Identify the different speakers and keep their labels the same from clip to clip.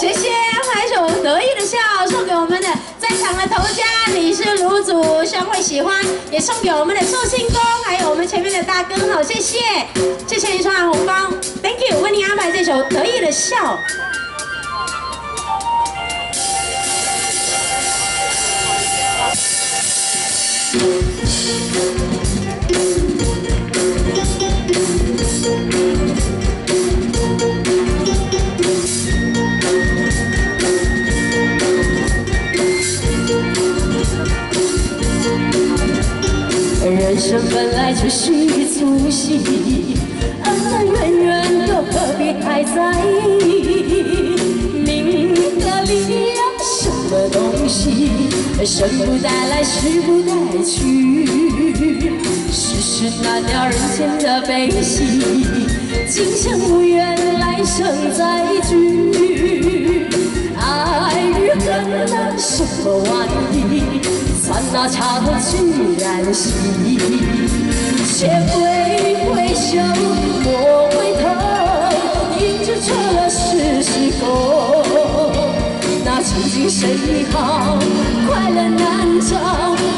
Speaker 1: 谢谢，还一首得意的笑送给我们的在场的头家你是卤煮，希望会喜欢，也送给我们的寿星公，还有我们前面的大哥，好，谢谢，谢谢你送红包，Thank you，为您安排这首得意的笑。
Speaker 2: 人生本来就是一出戏，恩恩怨怨又何必太在意？名和利呀，什么东西？生不带来，死不带去，世事难料，人间的悲喜，今生无缘，来生再聚。爱与恨啊，什么玩意？那茶头自然稀，且挥挥手，莫回头，迎着车是时候？那究竟谁好？快乐难找，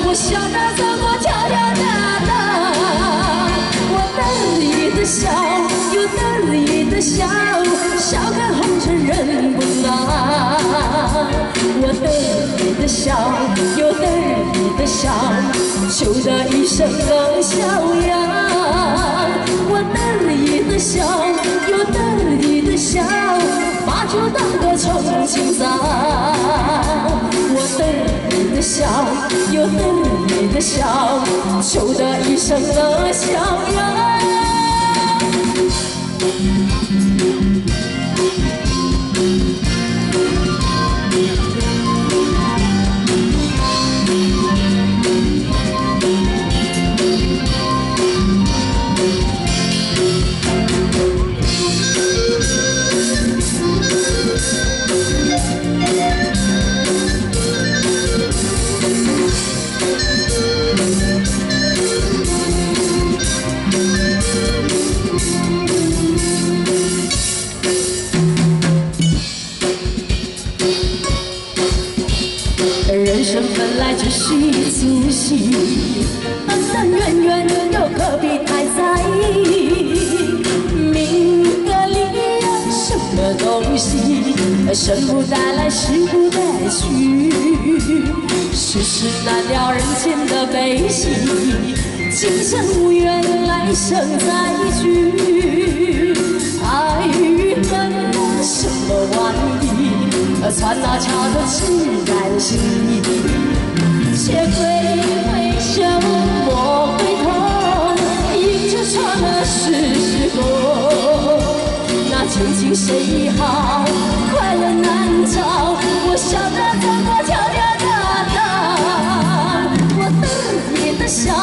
Speaker 2: 我笑得怎么跳跳打打？我得意的笑，又得意的笑，笑看红尘人不老。我得意的笑，又得意的笑，求得一生更逍遥。我得意的笑，又得意的笑，把酒当歌重新造。我得意的笑，又得意的笑，求得一生的逍遥。生本来就是一出戏，恩恩怨怨又何必太在意？名和利呀，什么东西？生不带来，死不带去，世事难料，人间的悲喜，今生无缘，来生再聚。爱与恨啊，什么玩意？算那桥的自然稀，且挥挥手，莫回头，迎着窗的是时候，那究竟谁好？快乐难找，我笑得怎么跳跳打打？我得意的笑，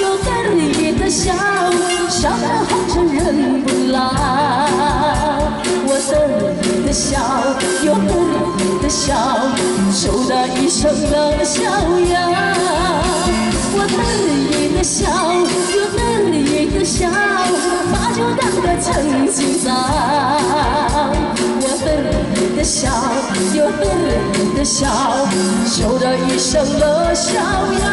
Speaker 2: 又得意的笑，笑看红尘人不老。我得意的笑，又得意的笑，求得一生的逍遥。我得意的笑，又得意的笑，把酒当歌曾经造。我得意的笑，又得意的笑，求得一生的逍遥。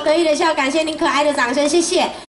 Speaker 1: 得意的笑，感谢您可爱的掌声，谢谢。